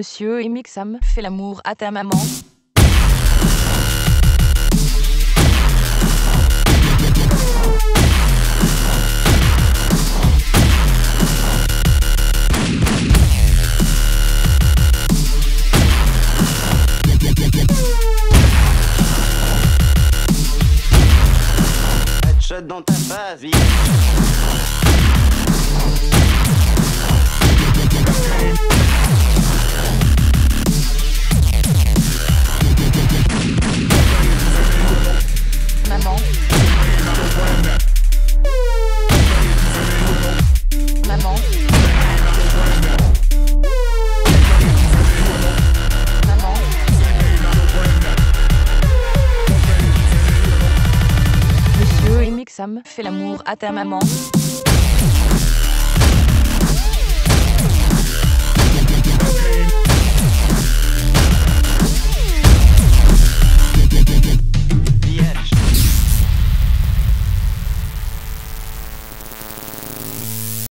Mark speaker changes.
Speaker 1: Monsieur et Sam fait l'amour à ta maman.
Speaker 2: Dans ta face,
Speaker 1: Sam fait l'amour à ta maman.